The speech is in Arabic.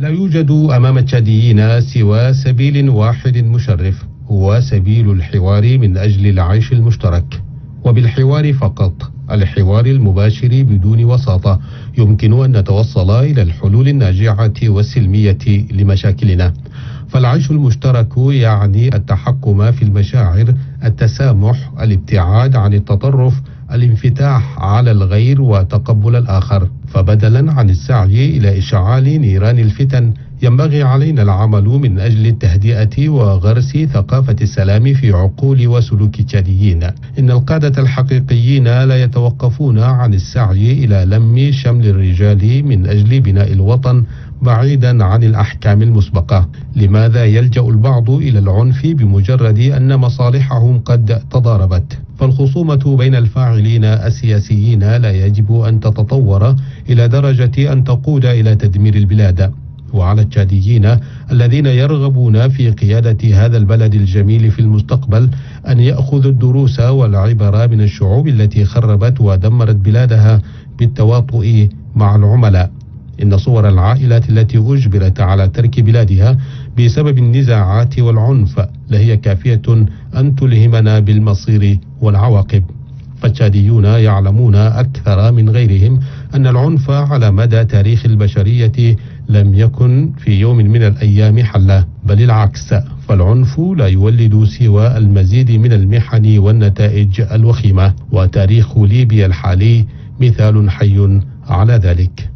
لا يوجد أمام التشاديين سوى سبيل واحد مشرف هو سبيل الحوار من أجل العيش المشترك. وبالحوار فقط الحوار المباشر بدون وساطة. يمكن أن نتوصل إلى الحلول الناجعة والسلمية لمشاكلنا. فالعيش المشترك يعني التحكم في المشاعر التسامح الابتعاد عن التطرف الانفتاح على الغير وتقبل الآخر فبدلا عن السعي إلى إشعال نيران الفتن ينبغي علينا العمل من أجل التهدئة وغرس ثقافة السلام في عقول وسلوك التشاديين إن القادة الحقيقيين لا يتوقفون عن السعي إلى لم شمل الرجال من أجل بناء الوطن بعيدا عن الأحكام المسبقة. لماذا يلجأ البعض إلى العنف بمجرد أن مصالحهم قد تضاربت؟ فالخصومة بين الفاعلين السياسيين لا يجب أن تتطور إلى درجة أن تقود إلى تدمير البلاد. وعلى التشاديين الذين يرغبون في قيادة هذا البلد الجميل في المستقبل أن يأخذوا الدروس والعبر من الشعوب التي خربت ودمرت بلادها بالتواطؤ مع العملاء. إن صور العائلات التي أجبرت على ترك بلادها بسبب النزاعات والعنف لهي كافية أن تلهمنا بالمصير والعواقب. فالتشاديون يعلمون أكثر من غيرهم أن العنف على مدى تاريخ البشرية لم يكن في يوم من الأيام حلا بل العكس. فالعنف لا يولد سوى المزيد من المحن والنتائج الوخيمة وتاريخ ليبيا الحالي مثال حي على ذلك.